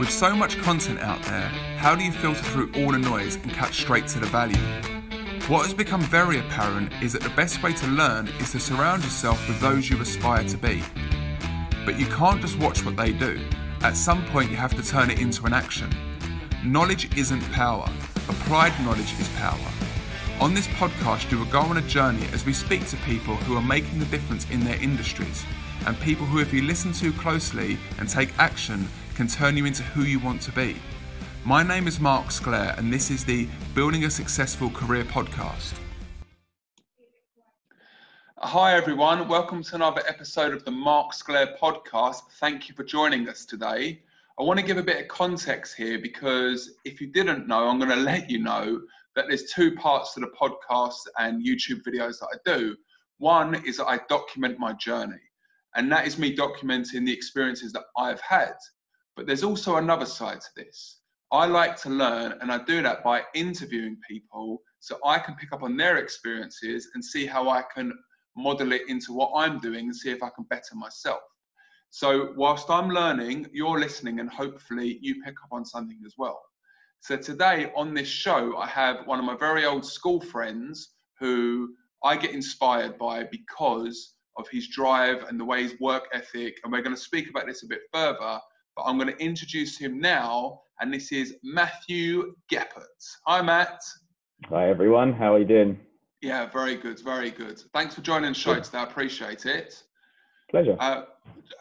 With so much content out there, how do you filter through all the noise and cut straight to the value? What has become very apparent is that the best way to learn is to surround yourself with those you aspire to be. But you can't just watch what they do. At some point, you have to turn it into an action. Knowledge isn't power, applied knowledge is power. On this podcast, you will go on a journey as we speak to people who are making the difference in their industries, and people who, if you listen to closely and take action, can turn you into who you want to be. My name is Mark Sclaire, and this is the Building a Successful Career podcast. Hi, everyone. Welcome to another episode of the Mark Sclaire podcast. Thank you for joining us today. I want to give a bit of context here because if you didn't know, I'm going to let you know that there's two parts to the podcast and YouTube videos that I do. One is that I document my journey, and that is me documenting the experiences that I've had. But there's also another side to this. I like to learn, and I do that by interviewing people so I can pick up on their experiences and see how I can model it into what I'm doing and see if I can better myself. So, whilst I'm learning, you're listening, and hopefully you pick up on something as well. So, today on this show, I have one of my very old school friends who I get inspired by because of his drive and the way his work ethic. And we're going to speak about this a bit further but I'm going to introduce him now, and this is Matthew Geppert. Hi, Matt. Hi, everyone. How are you doing? Yeah, very good, very good. Thanks for joining the show today. I appreciate it. Pleasure. Uh,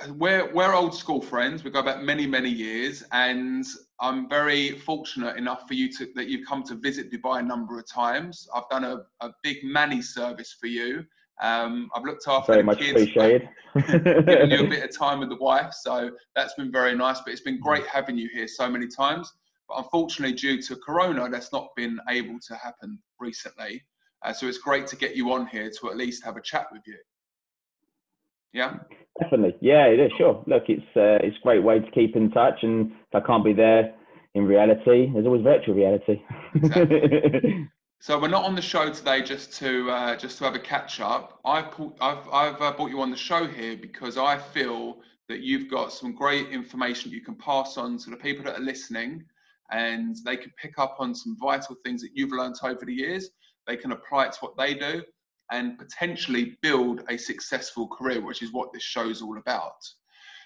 we're we're old school friends. We go back many many years, and I'm very fortunate enough for you to that you've come to visit Dubai a number of times. I've done a, a big manny service for you, um, I've looked after very the much kids, given you a bit of time with the wife, so that's been very nice. But it's been great having you here so many times. But unfortunately, due to Corona, that's not been able to happen recently. Uh, so it's great to get you on here to at least have a chat with you. Yeah. Definitely. Yeah, it is. Sure. Look, it's uh, it's a great way to keep in touch, and if I can't be there in reality, there's always virtual reality. Exactly. So we're not on the show today just to uh, just to have a catch up. I've put, I've I've uh, brought you on the show here because I feel that you've got some great information you can pass on to the people that are listening, and they can pick up on some vital things that you've learned over the years. They can apply it to what they do, and potentially build a successful career, which is what this show is all about.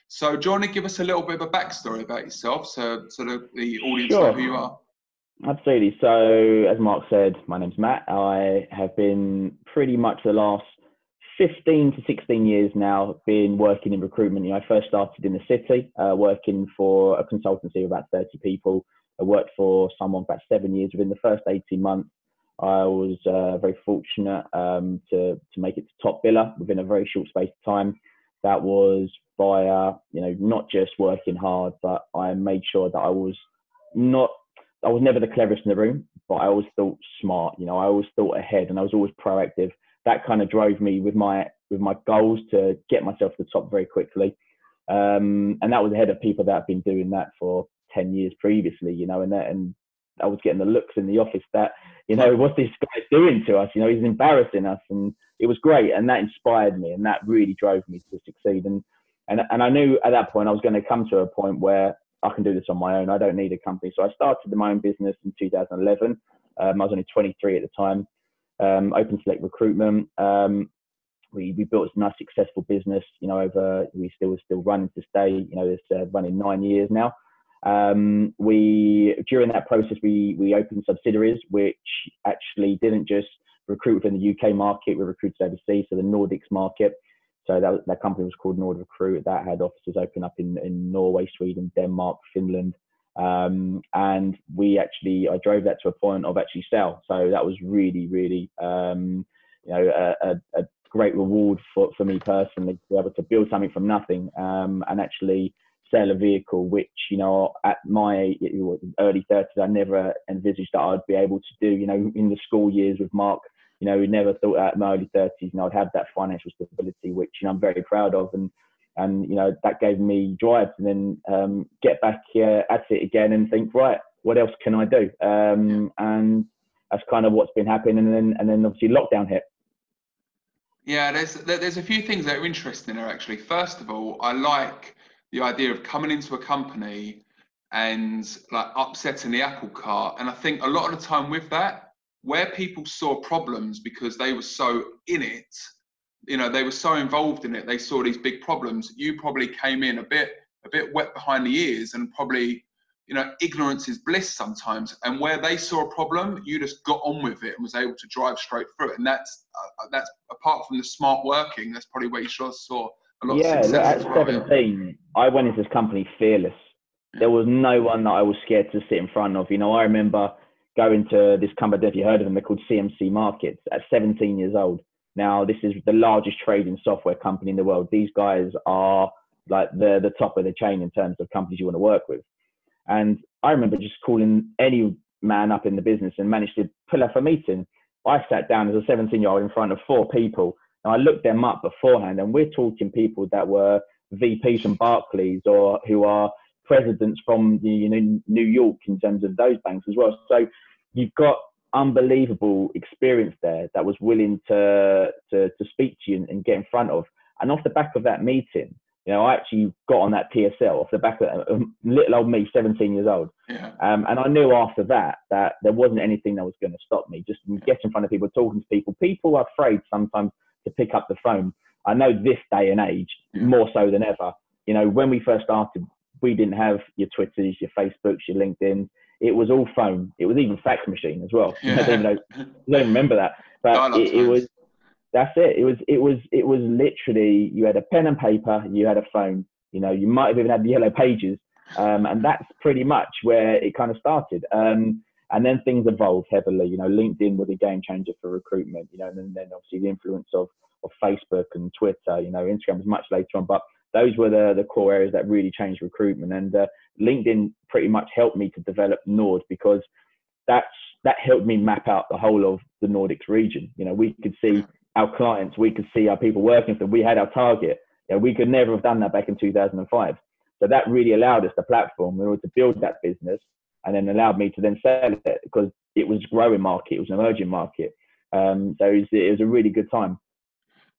So, do you want to give us a little bit of a backstory about yourself, so so the, the audience Sure. know who you are? Absolutely. So, as Mark said, my name's Matt. I have been pretty much the last 15 to 16 years now been working in recruitment. You know, I first started in the city, uh, working for a consultancy of about 30 people. I worked for someone for about seven years. Within the first 18 months, I was uh, very fortunate um, to to make it to top biller within a very short space of time. That was via, you know, not just working hard, but I made sure that I was not I was never the cleverest in the room, but I always thought smart. You know, I always thought ahead, and I was always proactive. That kind of drove me with my with my goals to get myself to the top very quickly. Um, and that was ahead of people that have been doing that for ten years previously. You know, and that, and I was getting the looks in the office that you know what's this guy doing to us? You know, he's embarrassing us, and it was great, and that inspired me, and that really drove me to succeed. And and and I knew at that point I was going to come to a point where I can do this on my own. I don't need a company. So I started my own business in 2011. Um, I was only 23 at the time. Um, Open Select Recruitment. Um, we, we built a nice successful business. You know, over we still still running to this day. You know, it's uh, running nine years now. Um, we during that process we we opened subsidiaries which actually didn't just recruit within the UK market. We recruited overseas, so the Nordics market. So that, that company was called Nord Recruit. That had offices open up in, in Norway, Sweden, Denmark, Finland. Um, and we actually, I drove that to a point of actually sell. So that was really, really, um, you know, a, a, a great reward for, for me personally to be able to build something from nothing um, and actually sell a vehicle, which, you know, at my early 30s, I never envisaged that I'd be able to do, you know, in the school years with Mark you know, we never thought at my early 30s, you know, I'd have that financial stability, which, you know, I'm very proud of. And, and, you know, that gave me drive to then um, get back uh, at it again and think, right, what else can I do? Um, and that's kind of what's been happening. And then, and then obviously lockdown hit. Yeah, there's there's a few things that are interesting there actually. First of all, I like the idea of coming into a company and like upsetting the apple cart. And I think a lot of the time with that, where people saw problems because they were so in it, you know, they were so involved in it, they saw these big problems. You probably came in a bit a bit wet behind the ears and probably you know ignorance is bliss sometimes. And where they saw a problem you just got on with it and was able to drive straight through it. And that's uh, that's apart from the smart working that's probably where you saw a lot yeah, of success at 17 i went into this company fearless. There was no one that i was scared to sit in front of. You know i remember going to this company if you heard of them they're called cmc markets at 17 years old now this is the largest trading software company in the world these guys are like the the top of the chain in terms of companies you want to work with and I remember just calling any man up in the business and managed to pull off a meeting. I sat down as a 17 year old in front of four people and I looked them up beforehand. And we're talking people that were VPs from Barclays or who are presidents from the, you know, New York in terms of those banks as well. So you've got unbelievable experience there that was willing to, to, to speak to you and, and get in front of. And off the back of that meeting, you know, I actually got on that PSL off the back of um, little old me, 17 years old. Yeah. Um, and I knew after that that there wasn't anything that was going to stop me. Just get in front of people, talking to people. People are afraid sometimes to pick up the phone. I know this day and age yeah. more so than ever. You know, when we first started, we didn't have your Twitters, your Facebooks, your LinkedIn. It was all phone. It was even fax machine as well. Yeah. I don't, know, I don't remember that, but it, it was that's it. It was it was it was literally you had a pen and paper, you had a phone. You know, you might have even had the yellow pages, um, and that's pretty much where it kind of started. Um, and then things evolved heavily. You know, LinkedIn was a game changer for recruitment. You know, and then obviously the influence of of Facebook and Twitter. You know, Instagram was much later on, but those were the the core areas that really changed recruitment. And uh, LinkedIn pretty much helped me to develop Nord because that's that helped me map out the whole of the Nordics region. You know, we could see our clients, we could see our people working them. We had our target. You know, we could never have done that back in 2005. So that really allowed us the platform in order to build that business and then allowed me to then sell it because it was growing market, it was an emerging market. Um, so it was, it was, a really good time.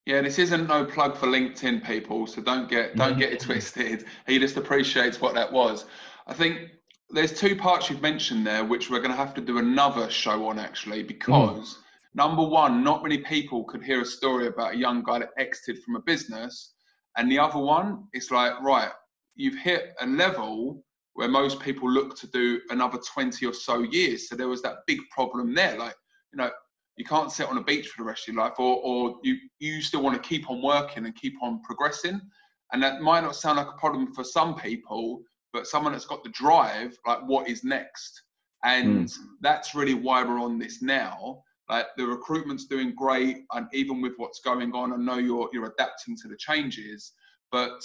Yeah, this isn't no plug for LinkedIn people, so don't get don't get it twisted. He just appreciates what that was. I think there's two parts you've mentioned there, which we're going to have to do another show on actually, because mm number one, not many people could hear a story about a young guy that exited from a business. And the other one, it's like, right, you've hit a level where most people look to do another 20 or so years. So there was that big problem there. Like, you know, you can't sit on a beach for the rest of your life, or, or you, you still want to keep on working and keep on progressing. And that might not sound like a problem for some people, but someone that's got the drive, like, what is next? And mm. that's really why we're on this now like the recruitment's doing great, and even with what's going on, I know you're you're adapting to the changes. But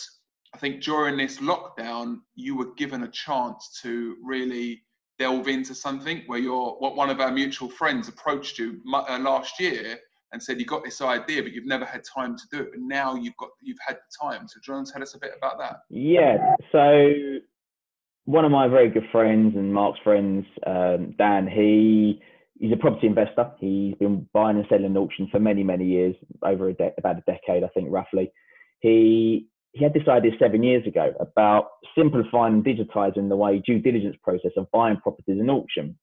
I think during this lockdown, you were given a chance to really delve into something where you're what one of our mutual friends approached you uh, last year and said you got this idea but you've never had time to do it but now you've got you've had the time so to tell us a bit about that yeah so one of my very good friends and mark's friends um, dan he he's a property investor. He's been buying and selling auction for many, many years, over a de- about a decade, I think, roughly. He he had this idea seven years ago about simplifying and digitizing the way due diligence process of buying properties in auction.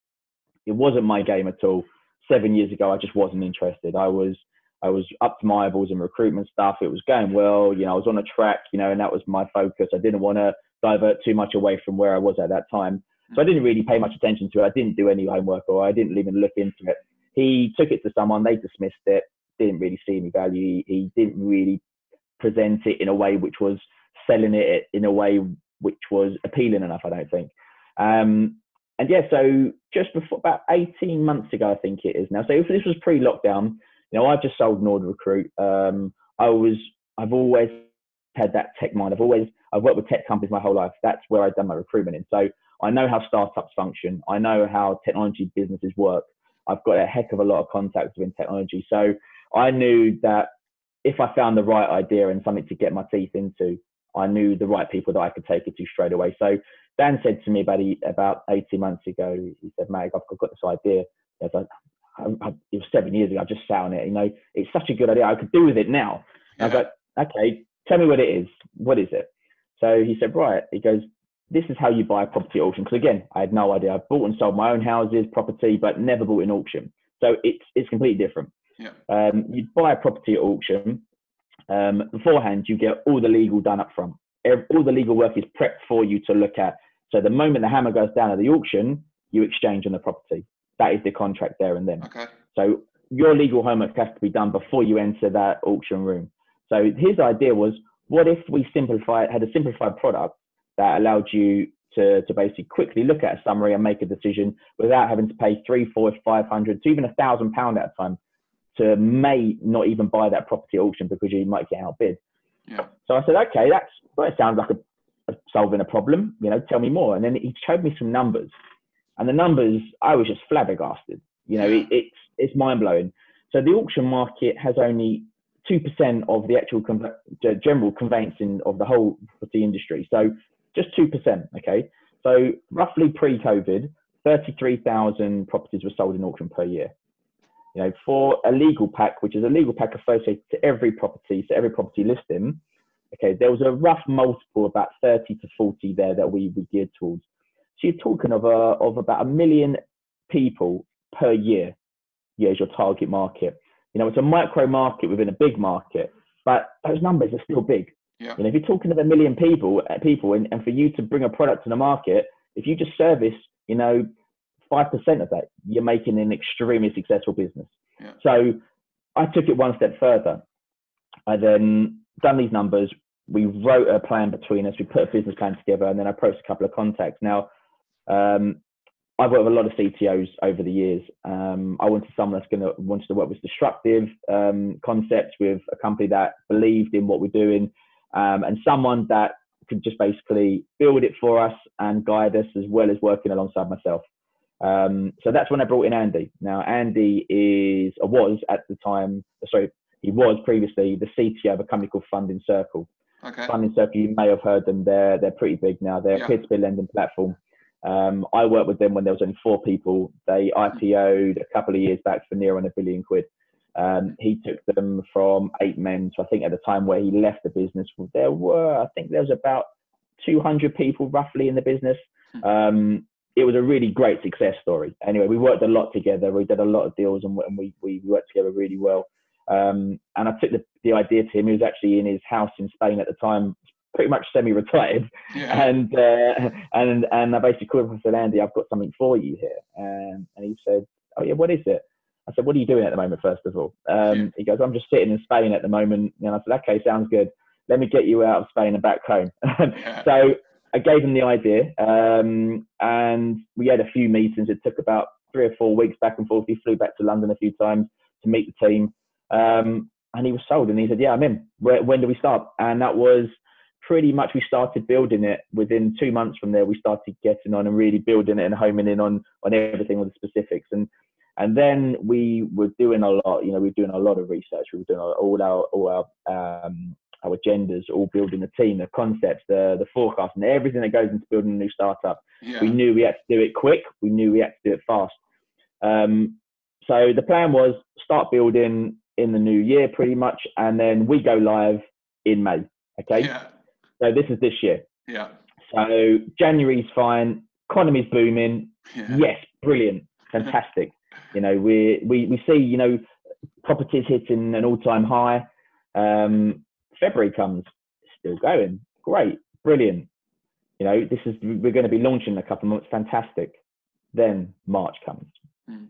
It wasn't my game at all. Seven years ago, I just wasn't interested. I was I was up to my eyeballs in recruitment stuff. It was going well, you know. I was on a track, you know, and that was my focus. I didn't want to divert too much away from where I was at that time. So I didn't really pay much attention to it. I didn't do any homework or I didn't even look into it. He took it to someone, they dismissed it, didn't really see any value. He didn't really present it in a way which was selling it in a way which was appealing enough, I don't think. Um, and yeah, so just before about 18 months ago, I think it is now. So if this was pre-lockdown, you know, I've just sold Nord Recruit. Um, I was, I've always had that tech mind. I've always, I've worked with tech companies my whole life. That's where I've done my recruitment in. So I know how startups function. I know how technology businesses work. I've got a heck of a lot of contacts within technology. So I knew that if I found the right idea and something to get my teeth into, I knew the right people that I could take it to straight away. So Dan said to me about about 18 months ago, he said, Mag, I've got this idea. It was, like, it was seven years ago. I just sat on it. You know, it's such a good idea. I could do with it now. Yeah. I was like, okay, tell me what it is. What is it? So he said, right. He goes, this is how you buy a property auction. Because again, I had no idea. I bought and sold my own houses, property, but never bought in auction. So it's it's completely different. Yeah. Um, you buy a property at auction. Um, beforehand, you get all the legal done up front. All the legal work is prepped for you to look at. So the moment the hammer goes down at the auction, you exchange on the property. That is the contract there and then. Okay. So your legal homework has to be done before you enter that auction room. So his idea was, what if we simplify had a simplified product that allowed you to, to basically quickly look at a summary and make a decision without having to pay three, four, five hundred to even a thousand pound at a time to may not even buy that property auction because you might get outbid. Yeah. So I said, okay, that's well, it sounds like a, a solving a problem. You know, tell me more. And then he showed me some numbers, and the numbers I was just flabbergasted. You know, it, it's it's mind blowing. So the auction market has only two percent of the actual general conveyancing of the whole property industry. So just two percent. Okay, so roughly pre-COVID, thirty-three thousand properties were sold in auction per year. You know, for a legal pack, which is a legal pack associated to every property, so every property listing, okay, there was a rough multiple about 30 to 40 there that we, we geared towards. So you're talking of, a, of about a million people per year, yeah, as your target market. You know, it's a micro market within a big market, but those numbers are still big. Yeah. You know, if you're talking of a million people, uh, people, and, and for you to bring a product to the market, if you just service, you know, five percent of that, you're making an extremely successful business. Yeah. So I took it one step further. I then done these numbers. We wrote a plan between us. We put a business plan together, and then I approached a couple of contacts. Now, um, I've worked with a lot of CTOs over the years. Um, I wanted someone that's going to wanted to work with disruptive um, concepts, with a company that believed in what we're doing, um, and someone that could just basically build it for us and guide us as well as working alongside myself. Um, so that's when I brought in Andy. Now Andy is, or was at the time, sorry, he was previously the CTO of a company called Funding Circle. Okay. Funding Circle, you may have heard them. They're they're pretty big now. They're Yeah. a peer-to-peer lending platform. Um, I worked with them when there was only four people. They IPO'd a couple of years back for near on a billion quid. Um, he took them from eight men to I think at the time where he left the business, there were I think there was about 200 people roughly in the business. Hmm. Um, it was a really great success story. Anyway, we worked a lot together. We did a lot of deals and, and we, we worked together really well. Um, and I took the, the idea to him. He was actually in his house in Spain at the time, pretty much semi-retired. Yeah. And uh, and and I basically called him and said, Andy, I've got something for you here. Um, and he said, Oh yeah, what is it? I said, What are you doing at the moment? First of all, um, Yeah. he goes, I'm just sitting in Spain at the moment. And I said, Okay, sounds good. Let me get you out of Spain and back home. Yeah. so I gave him the idea, um, and we had a few meetings. It took about three or four weeks back and forth. He flew back to London a few times to meet the team, um, and he was sold. And he said, "Yeah, I'm in. Where, when do we start?" And that was pretty much we started building it. Within two months from there, we started getting on and really building it and homing in on on everything with the specifics. And and then we were doing a lot. You know, we were doing a lot of research. We were doing all our all our um, our agendas, all building the team, the concepts, the the forecast, and everything that goes into building a new startup. yeah. We knew we had to do it quick. We knew we had to do it fast. Um, so the plan was start building in the new year, pretty much, and then we go live in May. Okay, Yeah. so this is this year. Yeah. So January's fine. Economy's booming. Yeah. Yes, brilliant, fantastic. you know, we we we see you know properties hitting an all-time high. Um, February comes, still going, great, brilliant. You know, this is we're going to be launching in a couple of months, fantastic. Then March comes, Mm.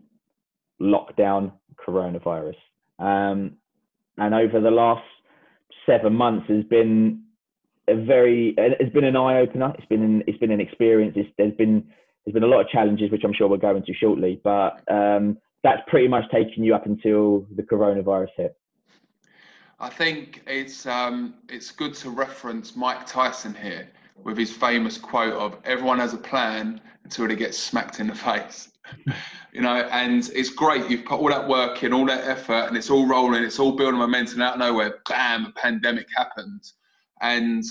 lockdown, coronavirus, um, and over the last seven months has been a very it's been an eye opener. It's been an, it's been an experience. It's, there's been there's been a lot of challenges, which I'm sure we'll go into shortly. But um, that's pretty much taken you up until the coronavirus hit. I think it's um, it's good to reference Mike Tyson here with his famous quote of "Everyone has a plan until they get smacked in the face." you know, and it's great. You've put all that work in, all that effort, and it's all rolling. It's all building momentum. Out of nowhere, bam! A pandemic happens, and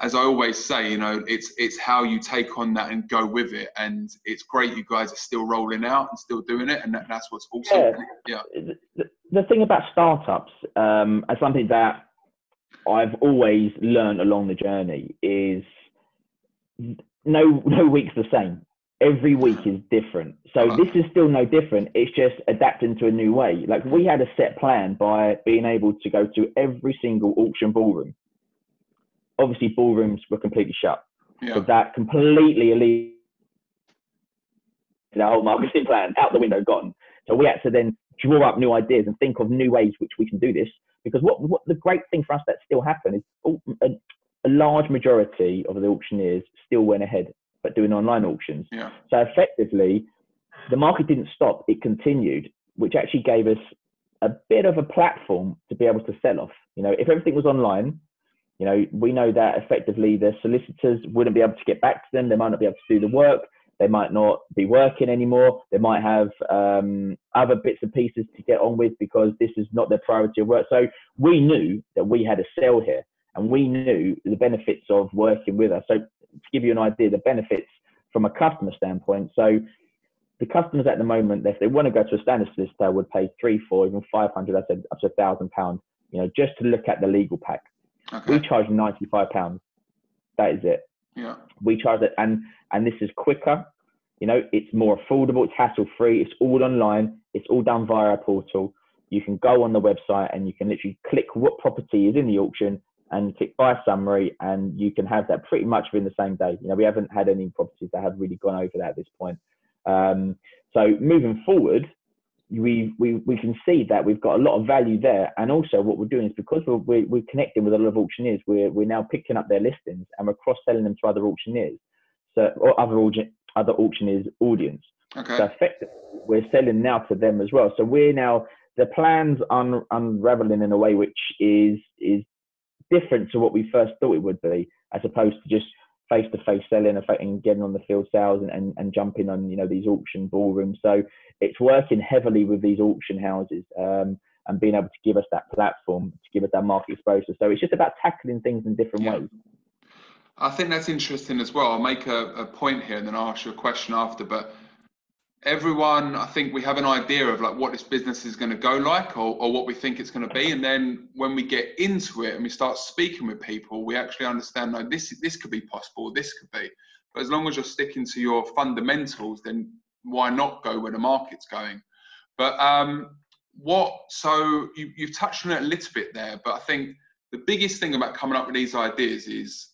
as I always say, you know, it's it's how you take on that and go with it. And it's great you guys are still rolling out and still doing it, and that, that's what's awesome. Yeah. the, the thing about startups um, and something that I've always learned along the journey is no no week's the same. Every week is different. So this is still no different. It's just adapting to a new way. Like we had a set plan by being able to go to every single auction ballroom. Obviously, ballrooms were completely shut. Yeah. So that completely alleviated our whole marketing plan out the window, gone. So we had to then draw up new ideas and think of new ways which we can do this. Because what, what the great thing for us that still happened is au- a, a large majority of the auctioneers still went ahead, but doing online auctions. Yeah. So effectively, the market didn't stop; it continued, which actually gave us a bit of a platform to be able to sell off. You know, if everything was online, you know, we know that effectively the solicitors wouldn't be able to get back to them. They might not be able to do the work. They might not be working anymore. They might have um, other bits and pieces to get on with because this is not their priority of work. So we knew that we had a sell here, and we knew the benefits of working with us. So to give you an idea, the benefits from a customer standpoint. So the customers at the moment, if they want to go to a standard solicitor, would pay three, four, even five hundred. I said up to a thousand pounds. You know, just to look at the legal pack. We charge ninety-five pounds. That is it. Yeah. We charge it, and and this is quicker. You know, it's more affordable. It's hassle-free. It's all online. It's all done via our portal. You can go on the website and you can literally click what property is in the auction and click buy summary, and you can have that pretty much within the same day. You know, we haven't had any properties that have really gone over that at this point. Um, so moving forward, we, we we can see that we've got a lot of value there, and also what we're doing is because we're we're, we're connecting with a lot of auctioneers, we're we're now picking up their listings and we're cross selling them to other auctioneers, so or other auction other auctioneers' audience. Okay. So effectively, we're selling now to them as well. So we're now the plans un, unraveling in a way which is is different to what we first thought it would be, as opposed to just face to face selling and getting on the field sales and, and, and jumping on you know these auction ballrooms. So it's working heavily with these auction houses um, and being able to give us that platform to give us that market exposure. So it's just about tackling things in different Yeah. ways. I think that's interesting as well. I'll make a, a point here and then I'll ask you a question after. But everyone, I think we have an idea of like what this business is going to go like or, or what we think it's going to be. And then when we get into it and we start speaking with people, we actually understand, no, this, this could be possible, this could be. But as long as you're sticking to your fundamentals, then why not go where the market's going? But um, what, so you, you've touched on it a little bit there, but I think the biggest thing about coming up with these ideas is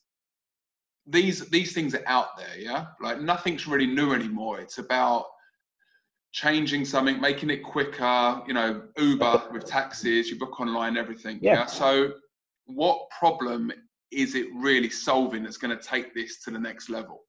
these these things are out there yeah like nothing's really new anymore it's about changing something making it quicker you know uber with taxis you book online everything yeah, Yeah. so what problem is it really solving that's going to take this to the next level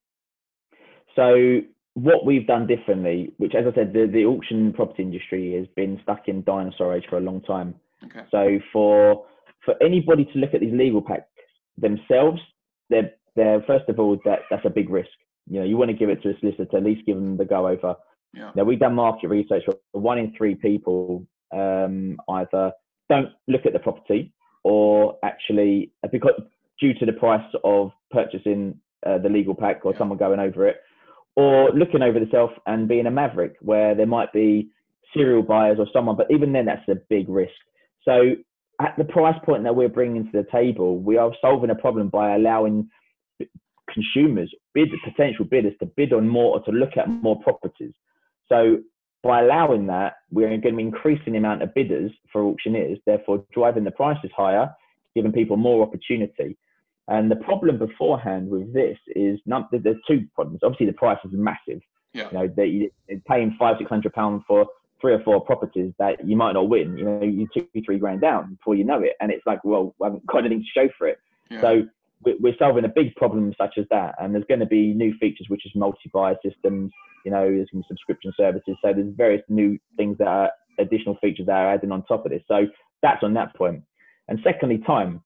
So what we've done differently, which as I said, the, the auction property industry has been stuck in dinosaur age for a long time. okay So for for anybody to look at these legal packs themselves, they're they're first of all that that's a big risk. You know, you want to give it to a solicitor, at least give them the go over. Yeah Now we've done market research. One in three people um, either don't look at the property or actually because due to the price of purchasing uh, the legal pack or Yeah. someone going over it, or looking over themselves and being a maverick where there might be serial buyers or someone. But even then, that's a big risk. So at the price point that we're bringing to the table, we are solving a problem by allowing consumers, bid potential bidders, to bid on more or to look at more properties. So by allowing that, we're going to be increasing the amount of bidders for auctioneers, therefore driving the prices higher, giving people more opportunity. And the problem beforehand with this is not, there's two problems. Obviously, the price is massive. Yeah. You know, that you're paying five, six hundred pounds for three or four properties that you might not win. You know, you two, three grand down before you know it, and it's like, well, I haven't got anything to show for it. yeah So we're solving a big problem such as that, and there's going to be new features which is multi-buy systems. You know, there's be subscription services. So there's various new things that are additional features that are adding on top of this. So that's on that point. And secondly, time.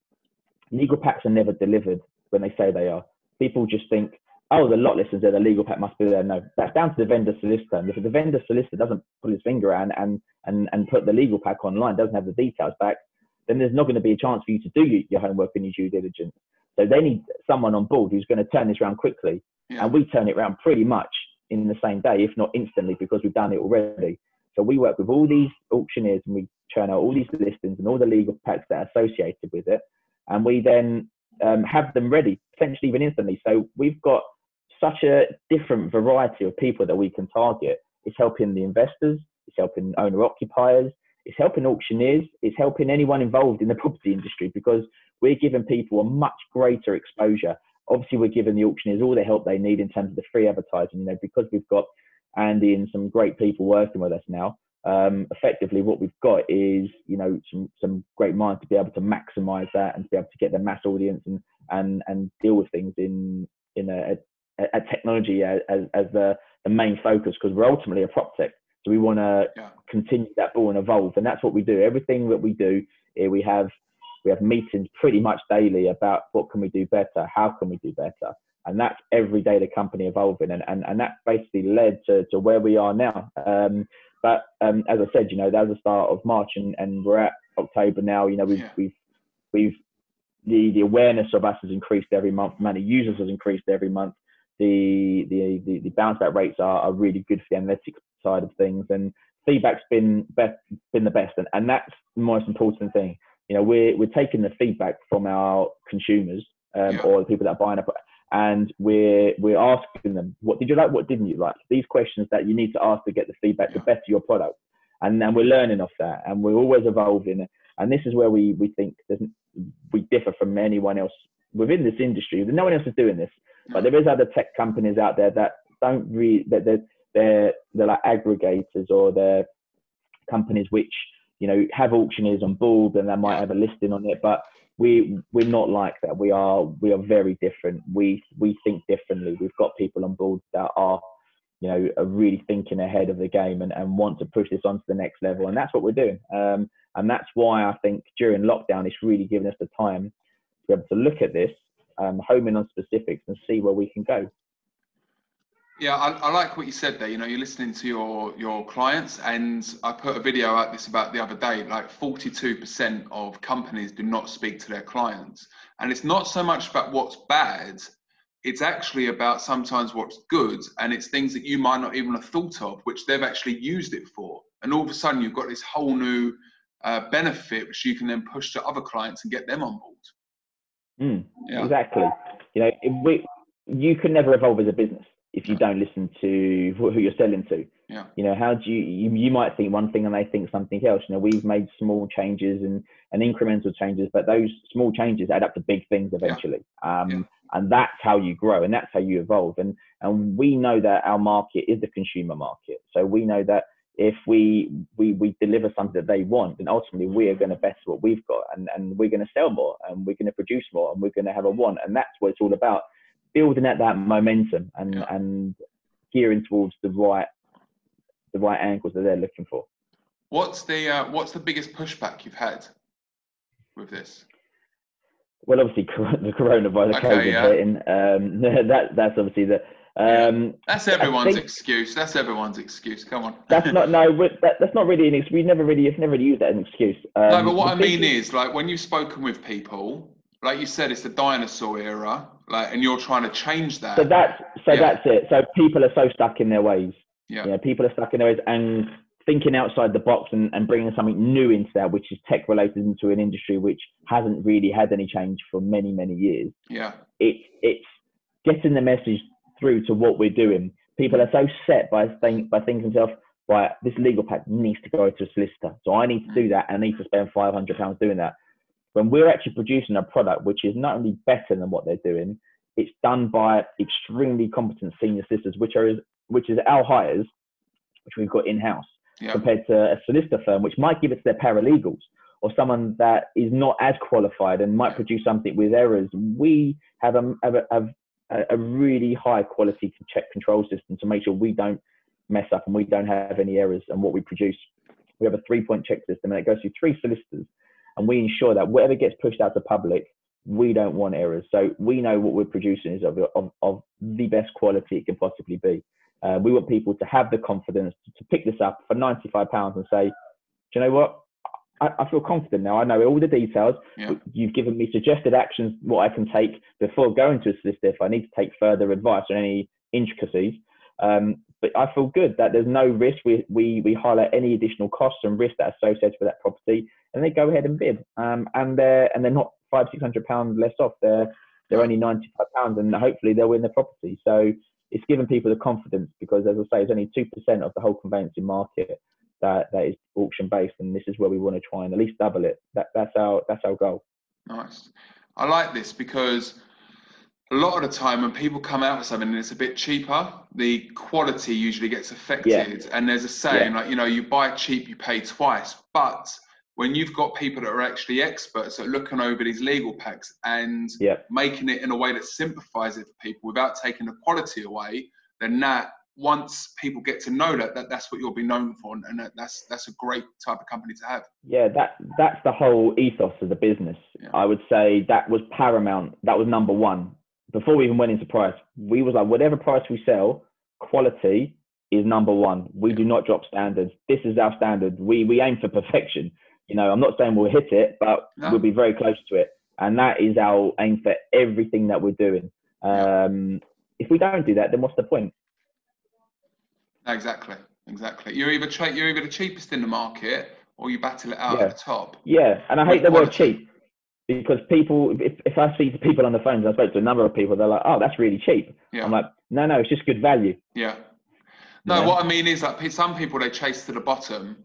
Legal packs are never delivered when they say they are. People just think, oh, the lot listens there, the legal pack must be there. No, that's down to the vendor solicitor. And if the vendor solicitor doesn't pull his finger out and, and, and put the legal pack online, doesn't have the details back, then there's not going to be a chance for you to do your homework and your due diligence. So they need someone on board who's going to turn this around quickly. yeah And we turn it around pretty much in the same day, if not instantly, because we've done it already. So we work with all these auctioneers and we churn out all these listings and all the legal packs that are associated with it. And we then um, have them ready, potentially even instantly. So we've got such a different variety of people that we can target. It's helping the investors, it's helping owner occupiers, it's helping auctioneers, it's helping anyone involved in the property industry because we're giving people a much greater exposure. Obviously, we're giving the auctioneers all the help they need in terms of the free advertising. You know, because we've got Andy and some great people working with us now. Um, effectively, what we've got is you know some some great minds to be able to maximise that and to be able to get the mass audience and and and deal with things in in a, a, a technology as, as the the main focus because we're ultimately a prop tech. So we want to yeah. continue that ball and evolve, and that's what we do. Everything that we do, we have we have meetings pretty much daily about what can we do better, how can we do better, and that's every day the company evolving, and and, and that basically led to, to where we are now. Um, but um, as I said, you know, that was the start of March, and, and we're at October now. You know, we've yeah. we've we've the the awareness of us has increased every month. Many users has increased every month. The the the, the bounce back rates are, are really good for the analytics side of things, and feedback's been best been the best, and, and that's the most important thing. You know, we're we're taking the feedback from our consumers um, yeah. or the people that are buying up, and we're we're asking them what did you like, what didn't you like. These questions that you need to ask to get the feedback yeah. to better your product, and then we're learning off that, and we're always evolving. And this is where we we think we differ from anyone else within this industry. No one else is doing this, but there is other tech companies out there that don't really that they're they're they're like aggregators or they're companies which you know have auctioneers on board and they might have a listing on it, but we we're not like that. We are we are very different. We we think differently. We've got people on board that are you know are really thinking ahead of the game and, and want to push this on to the next level, and that's what we're doing. Um, and that's why I think during lockdown it's really given us the time to be able to look at this, um, home in on specifics, and see where we can go. Yeah, I, I, like what you said there. You know, you're listening to your your clients, and I put a video out this about the other day. Like 42% of companies do not speak to their clients, and it's not so much about what's bad. It's actually about sometimes what's good, and it's things that you might not even have thought of, which they've actually used it for. And all of a sudden, you've got this whole new uh, benefit, which you can then push to other clients and get them on board. Mm, yeah. Exactly. You know, we, you can never evolve as a business if you don't listen to who you're selling to. Yeah. You know, how do you, you, you might think one thing and they think something else. You know, we've made small changes and, and incremental changes, but those small changes add up to big things eventually. Yeah. Um, yeah. And that's how you grow and that's how you evolve. And, and we know that our market is the consumer market. So we know that if we, we, we deliver something that they want, then ultimately we are going to best what we've got and, and we're going to sell more and we're going to produce more and we're going to have a want. And that's what it's all about building at that momentum and yeah. and gearing towards the right the right angles that they're looking for. What's the uh, what's the biggest pushback you've had with this? Well, obviously the coronavirus okay, COVID yeah. hitting. Um, that that's obviously the. Um, yeah. That's everyone's think, excuse. That's everyone's excuse. Come on. that's not no. That, that's not really an excuse. We never really, have never really used that as an excuse. Um, no, but what I mean is, like, when you've spoken with people, like you said, it's the dinosaur era like and you're trying to change that. So that's so yeah. that's it. So people are so stuck in their ways. Yeah. yeah people are stuck in their ways and thinking outside the box and, and bringing something new into that which is tech related into an industry which hasn't really had any change for many many years. Yeah. It, it's getting the message through to what we're doing. People are so set by think, by thinking themselves right this legal pack needs to go to a solicitor. So i need to do mm. that and i need to spend 500 pounds doing that when we're actually producing a product which is not only better than what they're doing, it's done by extremely competent senior solicitors, which are which is our hires, which we've got in house, yeah. compared to a solicitor firm, which might give it to their paralegals or someone that is not as qualified and might produce something with errors. We have a, have a, have a really high quality check control system to make sure we don't mess up and we don't have any errors in what we produce. We have a three point check system and it goes through three solicitors and we ensure that whatever gets pushed out to public, we don't want errors. So we know what we're producing is of, of, of the best quality it can possibly be. Uh, we want people to have the confidence to, to pick this up for £95 and say, do you know what? I, I, feel confident now. I know all the details. Yeah. You've given me suggested actions, what I can take before going to a solicitor if I need to take further advice on any intricacies. Um, but I feel good that there's no risk. We, we, we highlight any additional costs and risks that are associated with that property, and they go ahead and bid. Um, and they're and they're not five six hundred pounds less off. They're they're only ninety five pounds, and hopefully they'll win the property. So it's given people the confidence because, as I say, it's only two percent of the whole conveyancing market that that is auction based, and this is where we want to try and at least double it. That that's our that's our goal. Nice. I like this because a lot of the time when people come out with something and it's a bit cheaper, the quality usually gets affected. Yeah. And there's a saying yeah. like, you know, you buy cheap, you pay twice. But when you've got people that are actually experts at looking over these legal packs and yeah. making it in a way that simplifies it for people without taking the quality away, then that once people get to know that, that that's what you'll be known for, and that, that's that's a great type of company to have. Yeah, that that's the whole ethos of the business. Yeah. I would say that was paramount. That was number one before we even went into price. We was like, whatever price we sell, quality is number one. We do not drop standards. This is our standard. We we aim for perfection. You know, I'm not saying we'll hit it, but no. we'll be very close to it. And that is our aim for everything that we're doing. Um, if we don't do that, then what's the point? Exactly, exactly. You're either tra- you're either the cheapest in the market or you battle it out yeah. at the top. Yeah, and I hate the word cheap because people, if, if I speak to people on the phones, I spoke to a number of people, they're like, oh, that's really cheap. Yeah. I'm like, no, no, it's just good value. Yeah. No, yeah. what I mean is like some people they chase to the bottom,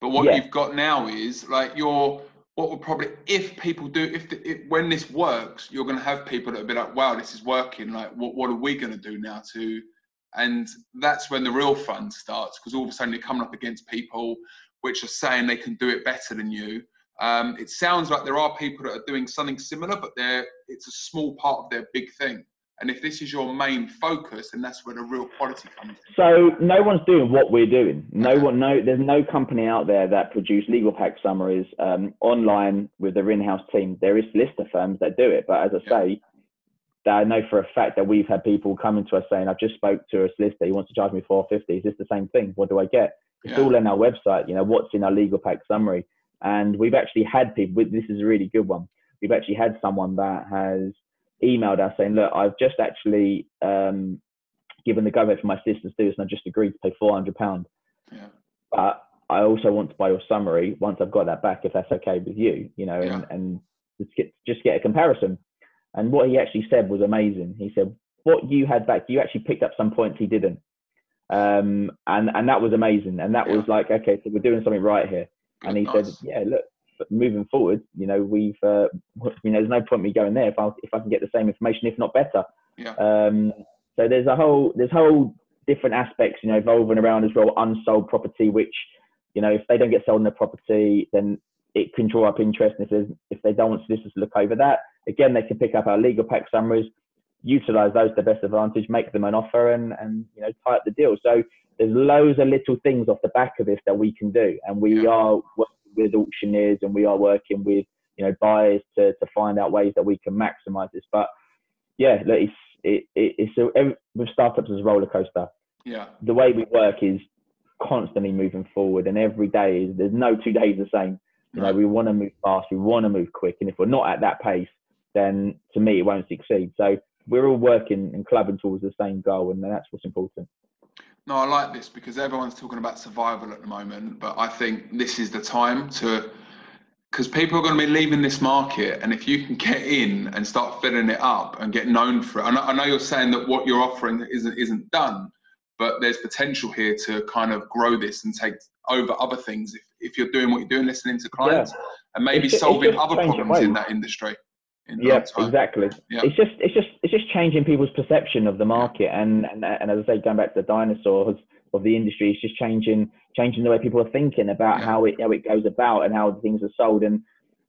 but what yeah. you've got now is like you're what would probably if people do if, the, if when this works, you're going to have people that will be like, wow, this is working. Like, what what are we going to do now to and that's when the real fun starts because all of a sudden you're coming up against people which are saying they can do it better than you. Um, it sounds like there are people that are doing something similar, but they're it's a small part of their big thing. And if this is your main focus, then that's where the real quality comes in. So no one's doing what we're doing. No one, no, there's no company out there that produce legal pack summaries um, online with their in-house team. There is solicitor firms that do it, but as I yeah. say, that I know for a fact that we've had people coming to us saying, "I've just spoke to a solicitor. He wants to charge me 450. Is this the same thing? What do I get?" It's yeah. all in our website. You know, what's in our legal pack summary, and we've actually had people. This is a really good one. We've actually had someone that has emailed us saying, "Look, I've just actually um, given the go for my sisters to do this, and I've just agreed to pay 400 pounds. Yeah. But I also want to buy your summary once I've got that back, if that's okay with you. You know, yeah. and, and just get just get a comparison." And what he actually said was amazing. He said, "What you had back, you actually picked up some points he didn't." Um, and and that was amazing. And that yeah. was like, okay, so we're doing something right here. And he nice. said, yeah, look, moving forward, you know, we've, uh, you know, there's no point me going there if I if I can get the same information, if not better. Yeah. Um, so there's a whole there's whole different aspects, you know, evolving around as well. Unsold property, which, you know, if they don't get sold in the property, then it can draw up interest. And if there's, if they don't want solicitors to look over that, again, they can pick up our legal pack summaries, utilize those to the best advantage, make them an offer, and and you know tie up the deal. So there's loads of little things off the back of this that we can do, and we are working with auctioneers and we are working with you know buyers to to find out ways that we can maximize this. But yeah, look, it's it, it it's a, every, with startups as a roller coaster. Yeah, the way we work is constantly moving forward, and every day is there's no two days the same. You know, we want to move fast, we want to move quick, and if we're not at that pace, then to me it won't succeed. So we're all working and clubbing towards the same goal, and that's what's important. No, I like this because everyone's talking about survival at the moment, but I think this is the time to because people are going to be leaving this market, and if you can get in and start filling it up and get known for it, I know, I know you're saying that what you're offering isn't isn't done, but there's potential here to kind of grow this and take over other things if, if you're doing what you're doing, listening to clients, yeah. and maybe it's solving other problems in that industry yeah, exactly. Yeah. It's just it's just it's just changing people's perception of the market, yeah. and, and and as I say, going back to the dinosaurs of the industry, it's just changing changing the way people are thinking about how it how it goes about and how things are sold. And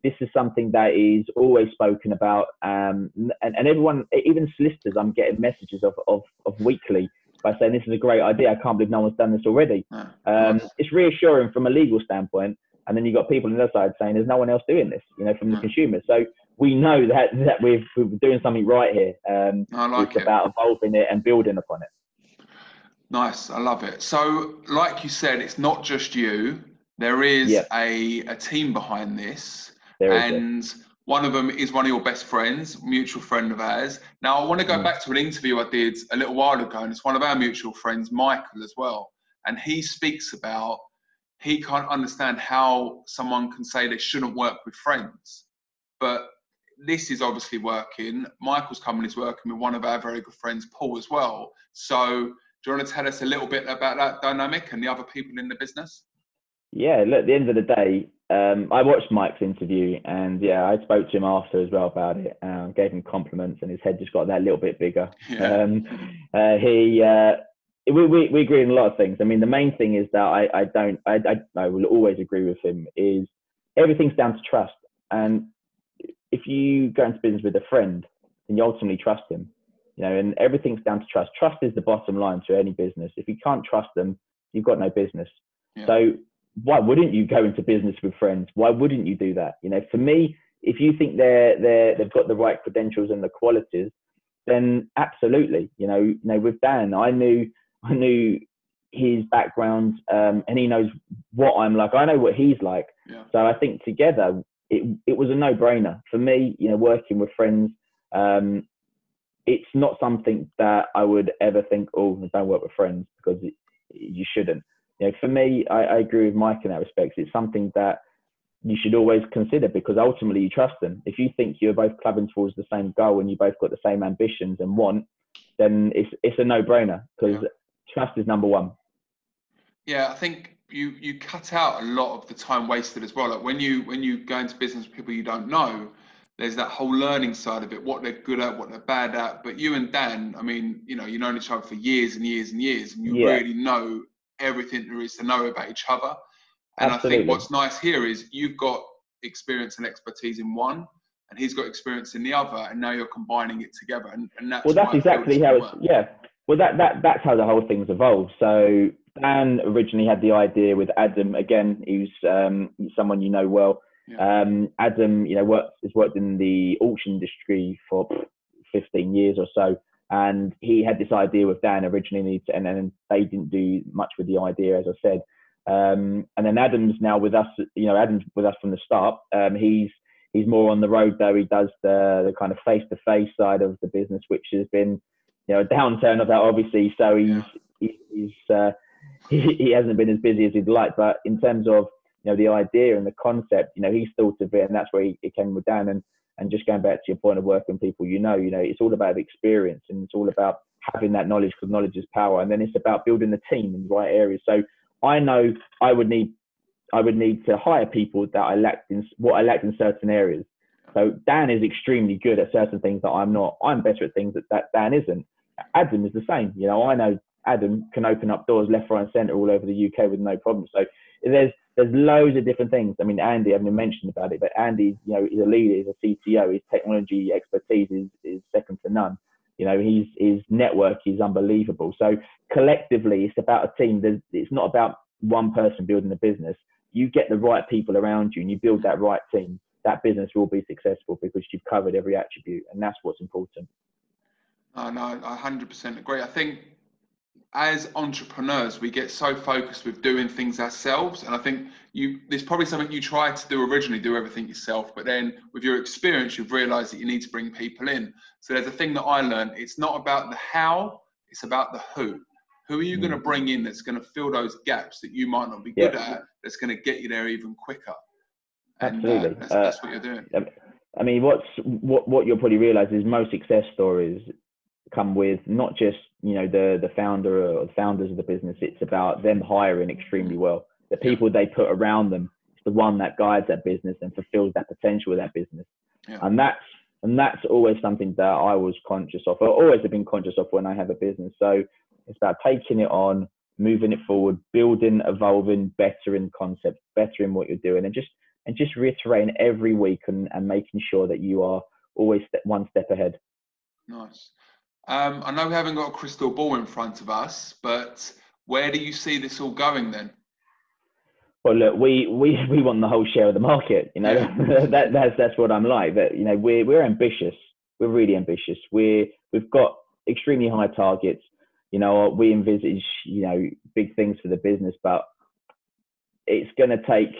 this is something that is always spoken about. Um, and, and everyone, even solicitors, I'm getting messages of, of, of weekly by saying this is a great idea. I can't believe no one's done this already. Um, it's reassuring from a legal standpoint. And then you've got people on the other side saying there's no one else doing this, you know, from the consumer. So we know that that we're, we're doing something right here. Um, I like it's it. about evolving it and building upon it. Nice, I love it. So, like you said, it's not just you. There is yeah. a a team behind this, there and one of them is one of your best friends, mutual friend of ours. Now, I want to go mm. back to an interview I did a little while ago, and it's one of our mutual friends, Michael, as well. And he speaks about he can't understand how someone can say they shouldn't work with friends, but this is obviously working. Michael's company is working with one of our very good friends, Paul, as well. So, do you want to tell us a little bit about that dynamic and the other people in the business? Yeah, look, at the end of the day, um, I watched Mike's interview and yeah, I spoke to him after as well about it. Um, gave him compliments and his head just got that little bit bigger. Yeah. Um, uh, he, uh, we, we, we agree on a lot of things. I mean, the main thing is that I, I don't, I, I, I will always agree with him is everything's down to trust. And if you go into business with a friend, then you ultimately trust him. You know, and everything's down to trust. Trust is the bottom line to any business. If you can't trust them, you've got no business. Yeah. So why wouldn't you go into business with friends? Why wouldn't you do that? You know, for me, if you think they're they're they've got the right credentials and the qualities, then absolutely. You know, you know, with Dan, I knew I knew his background, um, and he knows what I'm like. I know what he's like. Yeah. So I think together, it it was a no brainer for me. You know, working with friends. Um, it's not something that I would ever think, oh, don't work with friends because it, you shouldn't you know, for me, I, I agree with Mike in that respect. It's something that you should always consider because ultimately you trust them. If you think you're both clubbing towards the same goal and you both got the same ambitions and want, then it's it's a no-brainer because yeah. trust is number one. Yeah, I think you you cut out a lot of the time wasted as well. Like when you when you go into business with people you don't know, there's that whole learning side of it, what they're good at, what they're bad at. But you and Dan, I mean, you know, you've known each other for years and years and years, and you yeah. really know everything there is to know about each other. And Absolutely. I think what's nice here is you've got experience and expertise in one, and he's got experience in the other, and now you're combining it together. And, and that's well, that's exactly how it's yeah. Well, that that that's how the whole thing's evolved. So Dan originally had the idea with Adam. Again, he's um, someone you know well. Yeah. Um, Adam, you know, worked has worked in the auction industry for 15 years or so and he had this idea with Dan originally, and then they didn't do much with the idea, as I said. Um, and then Adam's now with us. You know, Adam's with us from the start. Um, he's he's more on the road though. He does the the kind of face to face side of the business, which has been you know a downturn of that obviously. So he's yeah. he's uh, he, hasn't been as busy as he'd like. But in terms of you know the idea and the concept, you know he's thought of it, and that's where he, he came with Dan. And and just going back to your point of working people you know, you know, it's all about experience and it's all about having that knowledge because knowledge is power. And then it's about building the team in the right areas. So I know I would need I would need to hire people that I lacked in what I lacked in certain areas. So Dan is extremely good at certain things that I'm not. I'm better at things that, that Dan isn't. Adam is the same. You know, I know Adam can open up doors left, right, and centre all over the UK with no problem. So there's there's loads of different things. I mean, Andy, I haven't mentioned about it, but Andy, you know, he's a leader, he's a CTO, his technology expertise is, is second to none. You know, his his network is unbelievable. So collectively, it's about a team. There's, it's not about one person building a business. You get the right people around you, and you build that right team. That business will be successful because you've covered every attribute, and that's what's important. Oh, no, I 100% agree. I think as entrepreneurs, we get so focused with doing things ourselves. And I think you there's probably something you try to do originally, do everything yourself, but then with your experience, you've realized that you need to bring people in. So there's a thing that I learned. It's not about the how, it's about the who. Who are you mm. going to bring in that's going to fill those gaps that you might not be good yeah. at, that's going to get you there even quicker? And, Absolutely. Uh, that's, uh, that's, what you're doing. I mean, what's what what you'll probably realize is most success stories come with not just you know the the founder or the founders of the business. It's about them hiring extremely well. The people they put around them is the one that guides that business and fulfills that potential of that business. Yeah. And that's and that's always something that I was conscious of. I always have been conscious of when I have a business. So it's about taking it on, moving it forward, building, evolving, bettering concepts, bettering what you're doing, and just and just reiterating every week and, and making sure that you are always one step ahead. Nice. Um, I know we haven't got a crystal ball in front of us, but where do you see this all going then? Well, look, we, we, we want the whole share of the market. You know, yeah. that, that's that's what I'm like. That you know, we're we're ambitious. We're really ambitious. We're we've got extremely high targets. You know, we envisage you know big things for the business, but it's going to take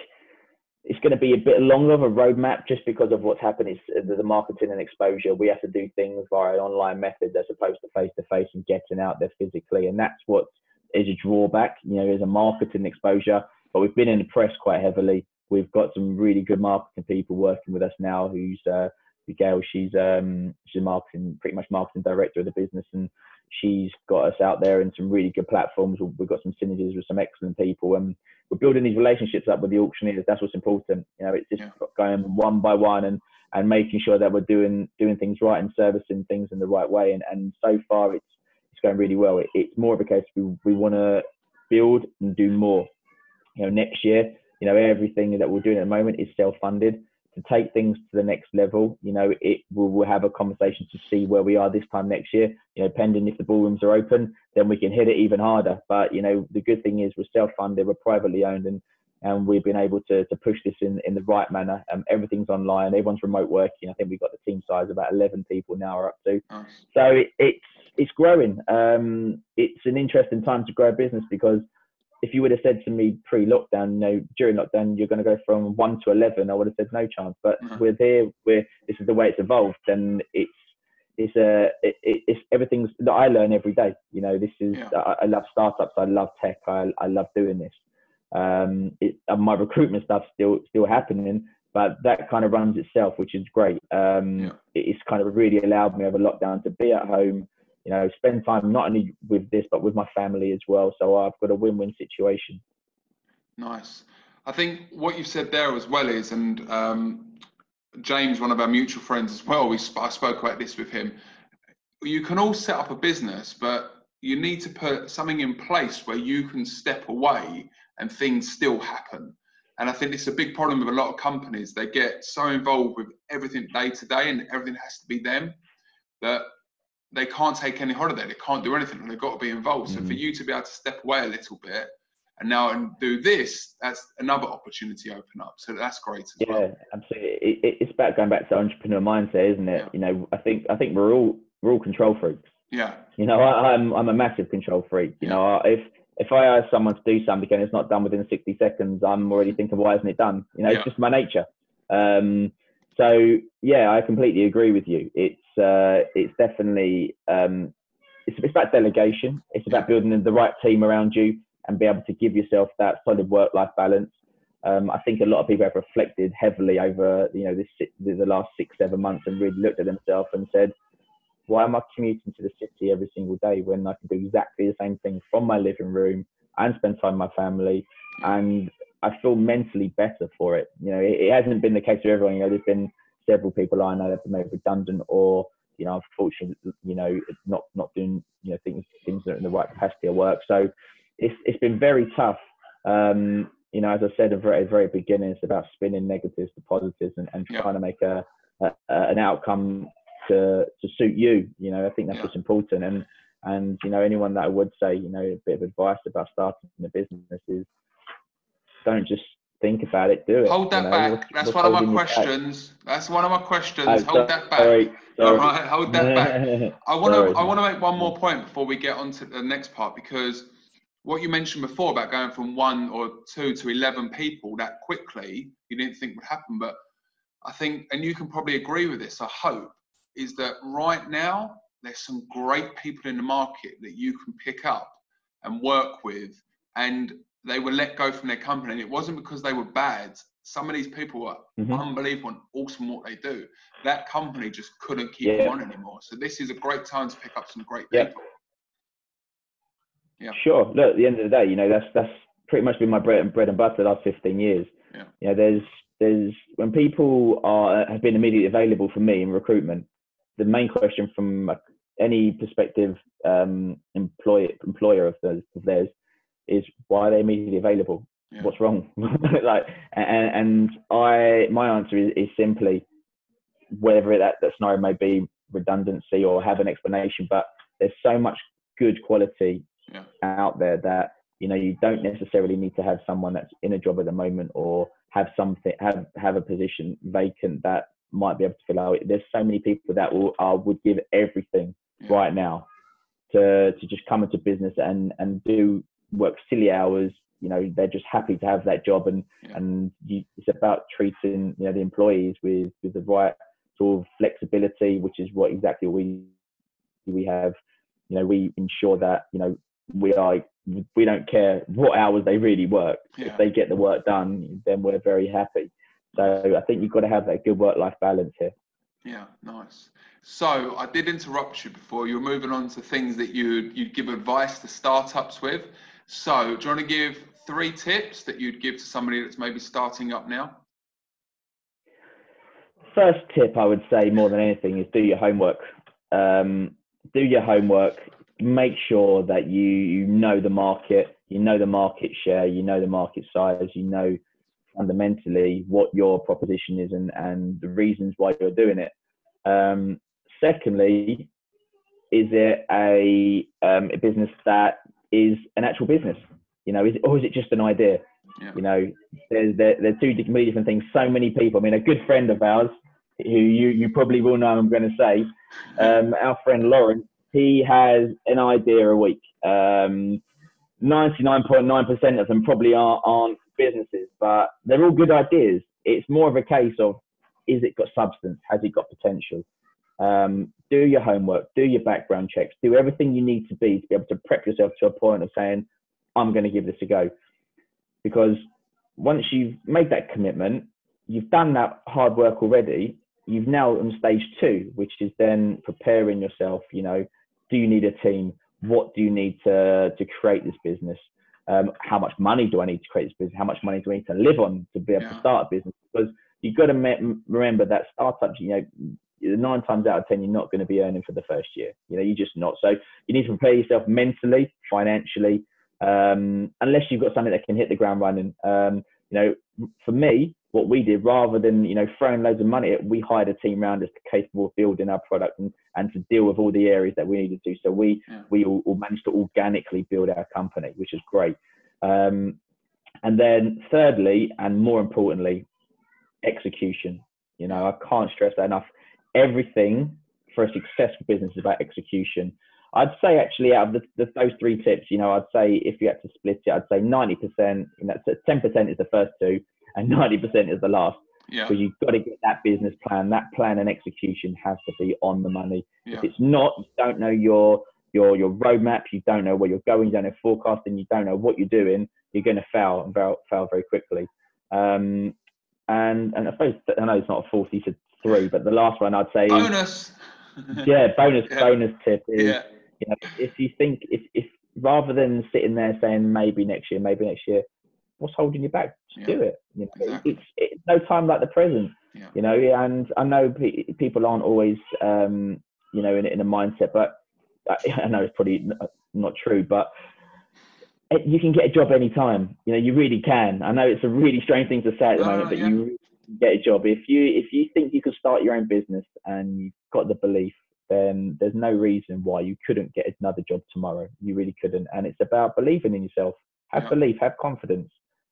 it's going to be a bit longer of a roadmap just because of what's happened is the marketing and exposure. We have to do things via online methods as opposed to face to face and getting out there physically. And that's what is a drawback, you know, is a marketing exposure. But we've been in the press quite heavily. We've got some really good marketing people working with us now who's uh, Gail, she's um, she's a marketing, pretty much marketing director of the business, and she's got us out there in some really good platforms. We've got some synergies with some excellent people, and we're building these relationships up with the auctioneers. That's what's important. You know, it's just yeah. going one by one and and making sure that we're doing doing things right and servicing things in the right way. And and so far, it's it's going really well. It, it's more of a case we we want to build and do more. You know, next year, you know, everything that we're doing at the moment is self-funded to take things to the next level, you know, it will we'll have a conversation to see where we are this time next year. You know, pending if the ballrooms are open, then we can hit it even harder. But you know, the good thing is we're self-funded, we're privately owned, and and we've been able to to push this in in the right manner. Um, everything's online, everyone's remote working. I think we've got the team size about 11 people now are up to. Nice. So it, it's it's growing. Um, it's an interesting time to grow a business because if you would have said to me pre-lockdown, you know, during lockdown, you're going to go from one to eleven, I would have said no chance. But mm-hmm. we're here. We're this is the way it's evolved, and it's it's a it, it's everything's that I learn every day. You know, this is yeah. I, I, love startups. I love tech. I I love doing this. Um, it, my recruitment stuff still still happening, but that kind of runs itself, which is great. Um, yeah. It's kind of really allowed me over lockdown to be at home you know, spend time not only with this but with my family as well. So I've got a win-win situation. Nice. I think what you said there as well is, and um, James, one of our mutual friends as well, we I spoke about this with him. You can all set up a business, but you need to put something in place where you can step away and things still happen. And I think it's a big problem with a lot of companies. They get so involved with everything day to day and everything has to be them that they can't take any holiday. They can't do anything. They've got to be involved. Mm-hmm. So for mm. you to be able to step away a little bit and now and do this, that's another opportunity open up. So that's great as yeah, well. Absolutely. It, it, it's about going back to entrepreneur mindset, isn't it? Yeah. You know, I think I think we're all we're all control freaks. Yeah. You know, I, am I'm, I'm a massive control freak. You yeah. know, if if I ask someone to do something and it's not done within 60 seconds, I'm already thinking, why isn't it done? You know, it's just my nature. Um, so yeah, I completely agree with you. It's uh, it's definitely um, it's, it's about delegation. It's about building the right team around you and be able to give yourself that solid work-life balance. Um, I think a lot of people have reflected heavily over you know this the last six seven months and really looked at themselves and said, why am I commuting to the city every single day when I can do exactly the same thing from my living room and spend time with my family and I feel mentally better for it. You know, it, it, hasn't been the case for everyone. You know, there's been several people I know that have been made redundant or, you know, unfortunately, you know, not not doing, you know, things things that are in the right capacity of work. So it's it's been very tough. Um, you know, as I said at the very, very beginning, it's about spinning negatives to positives and, and trying yeah. to make a, a, an outcome to to suit you. You know, I think that's yeah. what's important. And and you know, anyone that I would say, you know, a bit of advice about starting a business is don't just think about it, do it. Hold that you know? back. What's, That's what's one of my questions. That's one of my questions. Oh, hold that back. Sorry, sorry. All right, hold that back. I want to I want to make one more point before we get on to the next part because what you mentioned before about going from one or two to 11 people that quickly, you didn't think would happen. But I think, and you can probably agree with this, I hope, is that right now there's some great people in the market that you can pick up and work with. And they were let go from their company. And it wasn't because they were bad. Some of these people were mm-hmm. unbelievable and awesome what they do. That company just couldn't keep yeah. on anymore. So this is a great time to pick up some great yeah. people. Yeah. Sure. Look, at the end of the day, you know, that's that's pretty much been my bread and bread and butter the last 15 years. Yeah. You know, there's there's when people are have been immediately available for me in recruitment, the main question from any prospective um, employer employer of, theirs, of theirs is why are they immediately available? Yeah. What's wrong? like, and, and I, my answer is, is simply whether that, that scenario may be redundancy or have an explanation, but there's so much good quality yeah. out there that you know you don't necessarily need to have someone that's in a job at the moment or have something have have a position vacant that might be able to fill out. There's so many people that will uh, would give everything yeah. right now to to just come into business and and do work silly hours. You know, they're just happy to have that job, and yeah. and you, it's about treating you know the employees with with the right sort of flexibility, which is what exactly we we have. You know, we ensure that you know we are we don't care what hours they really work. Yeah. If they get the work done, then we're very happy. So I think you've got to have that good work-life balance here. Yeah, nice. So I did interrupt you before. You were moving on to things that you'd you'd give advice to startups with. So do you want to give three tips that you'd give to somebody that's maybe starting up now? First tip I would say more than anything is do your homework. Um, do your homework. Make sure that you you know the market, you know the market share, you know the market size, you know fundamentally what your proposition is and, and the reasons why you're doing it. Um, secondly, is it a, um, a business that is an actual business? You know, is it, or is it just an idea? Yeah. You know, there's there, there are two completely different things. So many people. I mean, a good friend of ours, who you you probably will know, I'm going to say, um, our friend Lawrence. He has an idea a week. Um, 99.9% of them probably are, aren't businesses, but they're all good ideas. It's more of a case of is it got substance? Has it got potential? Um, do your homework, do your background checks, do everything you need to be to be able to prep yourself to a point of saying, I'm going to give this a go. Because once you've made that commitment, you've done that hard work already. You've now on stage two, which is then preparing yourself. You know, do you need a team? What do you need to to create this business? Um, how much money do I need to create this business? How much money do I need to live on to be able yeah. to start a business? Because you've got to me- remember that startups, you know, nine times out of ten, you're not going to be earning for the first year. You know, you're just not. So you need to prepare yourself mentally, financially, um, unless you've got something that can hit the ground running. Um, you know, for me, what we did rather than you know throwing loads of money at, we hired a team around us capable of building our product and, and to deal with all the areas that we needed to. So we yeah. we all, all, managed to organically build our company, which is great. Um, and then thirdly, and more importantly, execution. You know, I can't stress that enough. Everything for a successful business is about execution. I'd say actually out of the, the, those three tips, you know, I'd say if you had to split it, I'd say 90%, you know, 10% is the first two and 90% is the last. Yeah. Because you've got to get that business plan, that plan and execution has to be on the money. Yeah. If it's not, you don't know your your your roadmap, you don't know where you're going, you don't know forecasting, you don't know what you're doing, you're going to fail and fail, fail very quickly. Um, and and I suppose I know it's not a forty to three, but the last one I'd say bonus. yeah, bonus yeah. bonus tip is yeah. you know if you think if if rather than sitting there saying maybe next year, maybe next year, what's holding you back? Just yeah. do it. You know, exactly. it's, it's no time like the present. You know, and I know pe- people aren't always, um, you know, in, in a mindset, but I, know it's probably not true, but you can get a job anytime. You know, you really can. I know it's a really strange thing to say at the moment, but yeah. you really get a job if you if you think you can start your own business and you've got the belief. Then there's no reason why you couldn't get another job tomorrow. You really couldn't, and it's about believing in yourself. Have yeah. belief, have confidence,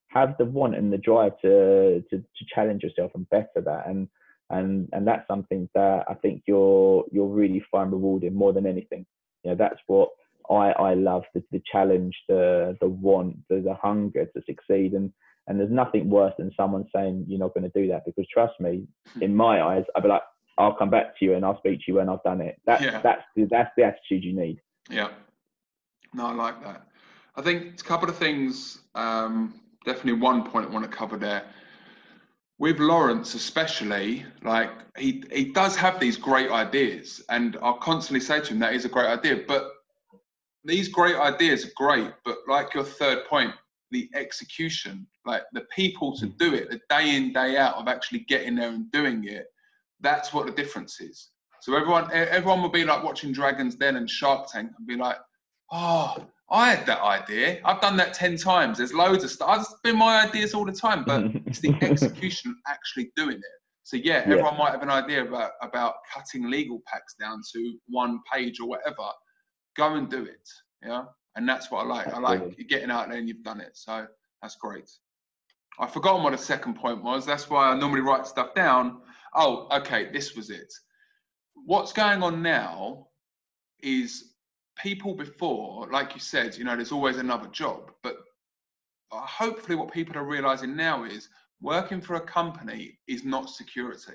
have the want and the drive to, to to challenge yourself and better that. And and and that's something that I think you're you'll really find rewarding more than anything. You know, that's what I, I love the, the challenge, the the want, the, the hunger to succeed, and and there's nothing worse than someone saying you're not going to do that because trust me, hmm. in my eyes, I'd be like, I'll come back to you and I'll speak to you when I've done it. That's yeah. that's the, that's the attitude you need. Yeah, no, I like that. I think a couple of things. Um, definitely one point I want to cover there. With Lawrence, especially, like he he does have these great ideas, and I'll constantly say to him that is a great idea, but these great ideas are great, but like your third point, the execution, like the people to hmm. do it, the day in, day out of actually getting there and doing it, that's what the difference is. So everyone everyone will be like watching Dragons Den and Shark Tank and be like, oh, I had that idea. I've done that 10 times. There's loads of stuff. It's been my ideas all the time, but it's the execution actually doing it. So yeah, yeah, everyone might have an idea about, about cutting legal packs down to one page or whatever go and do it. Yeah. And that's what I like. I like getting out there and you've done it. So that's great. I've forgotten what the second point was. That's why I normally write stuff down. Oh, okay, this was it. What's going on now is people before, like you said, you know, there's always another job. But uh, hopefully, what people are realizing now is working for a company is not security.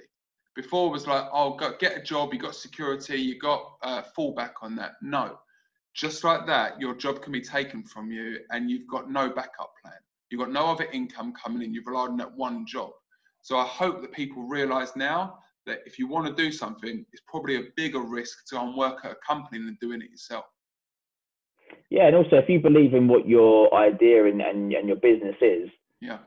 Before was like, oh, go, get a job, you got security, you got uh, fallback on that. No, just like that, your job can be taken from you and you've got no backup plan. You've got no other income coming in. You've relied on that one job. So I hope that people realize now that if you want to do something, it's probably a bigger risk to go and work at a company than doing it yourself. Yeah, and also if you believe in what your idea and, and, and your business is, yeah,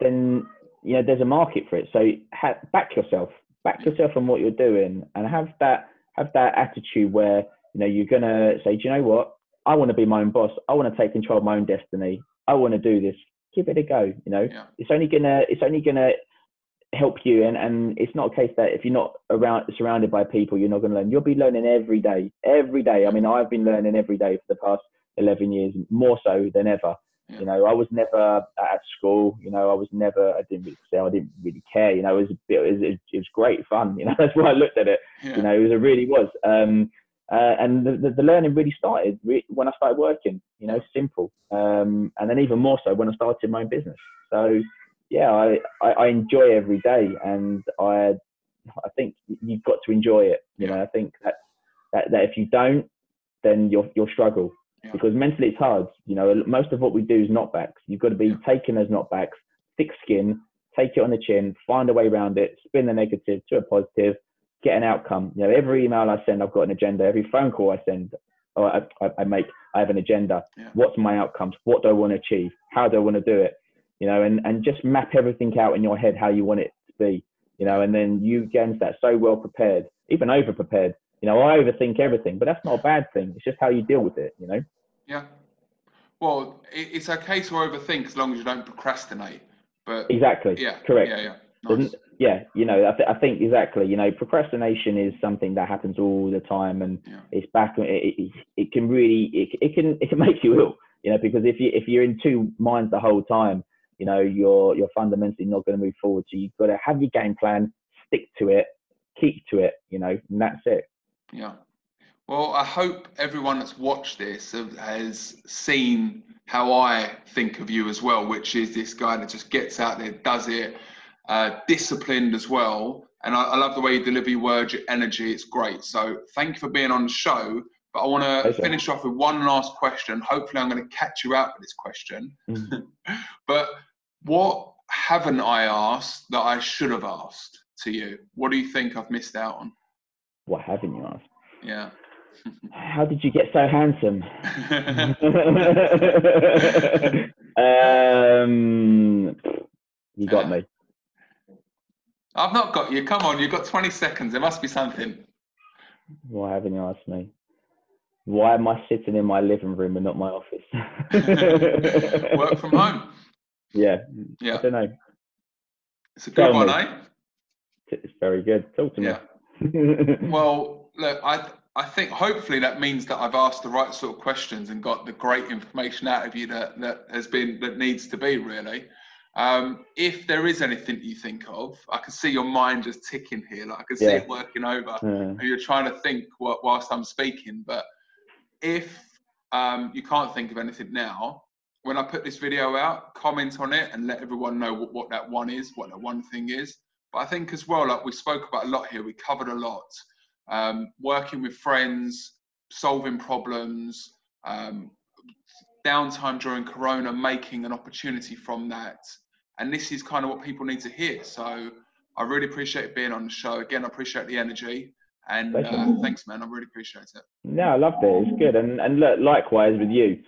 then you know there's a market for it. So ha- back yourself, back yeah. yourself on what you're doing, and have that have that attitude where you know you're gonna say, do you know what? I want to be my own boss. I want to take control of my own destiny. I want to do this. Give it a go. You know, yeah. it's only gonna it's only gonna help you and and it's not a case that if you're not around surrounded by people you're not going to learn you'll be learning every day every day i mean i've been learning every day for the past 11 years more so than ever yeah. you know i was never at school you know i was never i didn't really say i didn't really care you know it was a bit it was, it was great fun you know that's why i looked at it yeah. you know it was it really was um uh, and the, the, the, learning really started re- when I started working, you know, simple. Um, and then even more so when I started my own business. So yeah, I, I, I, enjoy every day, and I I think you've got to enjoy it. You know, I think that, that that if you don't, then you'll you'll struggle yeah. because mentally it's hard. You know, most of what we do is knockbacks. You've got to be yeah. taking those knockbacks, thick skin, take it on the chin, find a way around it, spin the negative to a positive, get an outcome. You know, every email I send, I've got an agenda. Every phone call I send, or I, I, make, I have an agenda. Yeah. What's my outcomes? What do I want to achieve? How do I want to do it? you know, and, and just map everything out in your head how you want it to be, you know, and then you get into that so well prepared, even over prepared. You know, I overthink everything, but that's not a bad thing. It's just how you deal with it, you know? Yeah. Well, it's okay to overthink as long as you don't procrastinate. But exactly. Yeah. Correct. Yeah. Yeah. Nice. Yeah, you know, I, th- I, think exactly. You know, procrastination is something that happens all the time, and yeah. it's back. It, it, it can really, it, it can, it can make you ill. You know, because if you if you're in two minds the whole time, you know, you're you're fundamentally not going to move forward. So you've got to have your game plan, stick to it, keep to it, you know, and that's it. Yeah. Well, I hope everyone that's watched this has seen how I think of you as well, which is this guy that just gets out there, does it, uh, disciplined as well. And I, I, love the way you deliver your words, your energy. It's great. So thank you for being on the show. But I want to okay. finish off with one last question. Hopefully, I'm going to catch you out with this question. Mm. but what haven't I asked that I should have asked to you? What do you think I've missed out on? What haven't you asked? Yeah. How did you get so handsome? um, you got me. I've not got you. Come on, you've got 20 seconds. There must be something. Why haven't you asked me? Why am I sitting in my living room and not my office? Work from home. Yeah. Yeah. I don't know. It's a good Tell one, me. eh? It's very good. Talk to me. Yeah. well, look, I I think hopefully that means that I've asked the right sort of questions and got the great information out of you that that has been that needs to be really. Um, if there is anything you think of, I can see your mind just ticking here. Like I can see yeah. it working over. Yeah. You're trying to think whilst I'm speaking. But if um, you can't think of anything now, when I put this video out, comment on it and let everyone know what, what that one is, what that one thing is. But I think as well, like we spoke about a lot here, we covered a lot. Um, working with friends, solving problems, um, downtime during Corona, making an opportunity from that. And this is kind of what people need to hear. So I really appreciate being on the show. Again, I appreciate the energy. And uh, thanks, man. I really appreciate it. No, I loved it. It's good. And and look, likewise with you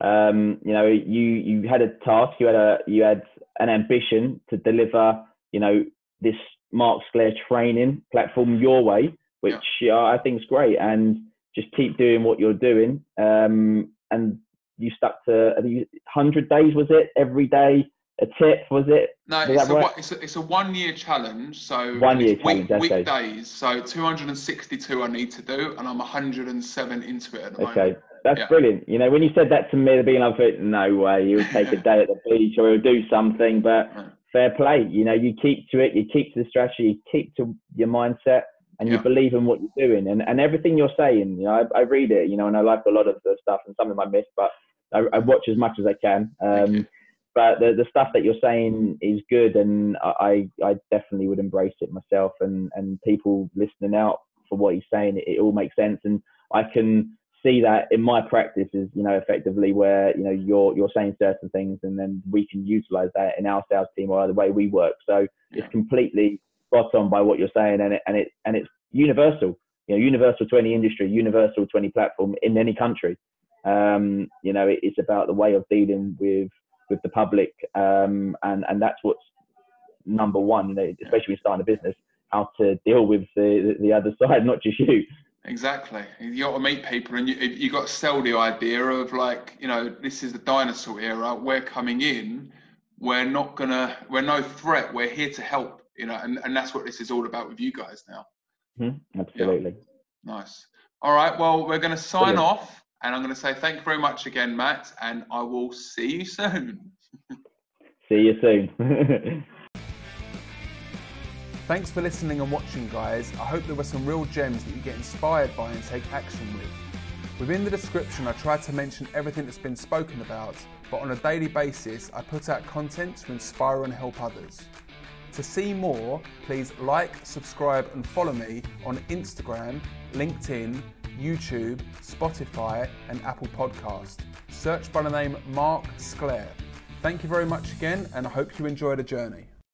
um, you know, you you had a task, you had a you had an ambition to deliver, you know, this Mark Sclaire training platform your way, which yeah. I think is great, and just keep doing what you're doing. Um, and you stuck to hundred days, was it? Every day a tip, was it? No, it's a, right? it's, a, it's a one year challenge. So one year week, challenge. Weekdays. So 262 I need to do, and I'm 107 into it at the okay. moment. That's yeah. brilliant. You know, when you said that to me at the beginning, I thought, no way, you would take a day at the beach or you'll do something, but fair play. You know, you keep to it, you keep to the strategy, you keep to your mindset, and yeah. you believe in what you're doing. And, and everything you're saying, you know, I, I, read it, you know, and I like a lot of the stuff and some of them I miss, but I, I watch as much as I can. Um, but the, the stuff that you're saying is good, and I, I definitely would embrace it myself. And, and people listening out for what he's saying, it, it all makes sense. And I can see that in my practice is you know effectively where you know you're you're saying certain things and then we can utilize that in our sales team or the way we work so yeah. it's completely spot on by what you're saying, and it and it and it's universal. You know, universal to any industry, universal to any platform in any country. Um, you know, it, it's about the way of dealing with with the public, um, and and that's what's number one. You know, especially when starting a business, how to deal with the the other side, not just you. Exactly. You got to meet people, and you you got to sell the idea of like, you know, this is the dinosaur era. We're coming in. We're not gonna. We're no threat. We're here to help. You know, and, and that's what this is all about with you guys now. Mm-hmm. Absolutely. Yeah. Nice. All right. Well, we're going to sign Brilliant. off, and I'm going to say thank you very much again, Matt, and I will see you soon. see you soon. Thanks for listening and watching, guys. I hope there were some real gems that you get inspired by and take action with. Within the description, I tried to mention everything that's been spoken about, but on a daily basis, I put out content to inspire and help others. To see more, please like, subscribe, and follow me on Instagram, LinkedIn, YouTube, Spotify, and Apple Podcast. Search by the name Mark Sclaire. Thank you very much again, and I hope you enjoy the journey.